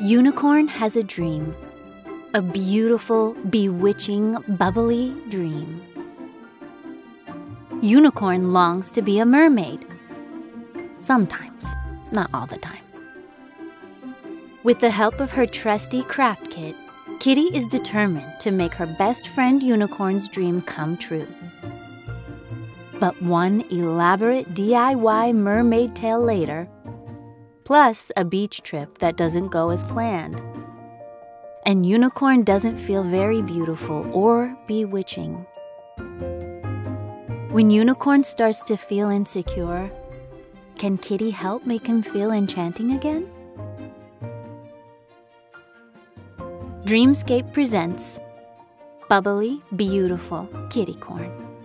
Unicorn has a dream. A beautiful, bewitching, bubbly dream. Unicorn longs to be a mermaid. Sometimes, not all the time. With the help of her trusty craft kit, Kitty is determined to make her best friend Unicorn's dream come true. But one elaborate DIY mermaid tail later, plus a beach trip that doesn't go as planned. And Unicorn doesn't feel very beautiful or bewitching. When Unicorn starts to feel insecure, can Kitty help make him feel enchanting again? Dreamscape presents Bubbly, Beautiful Kitty Corn.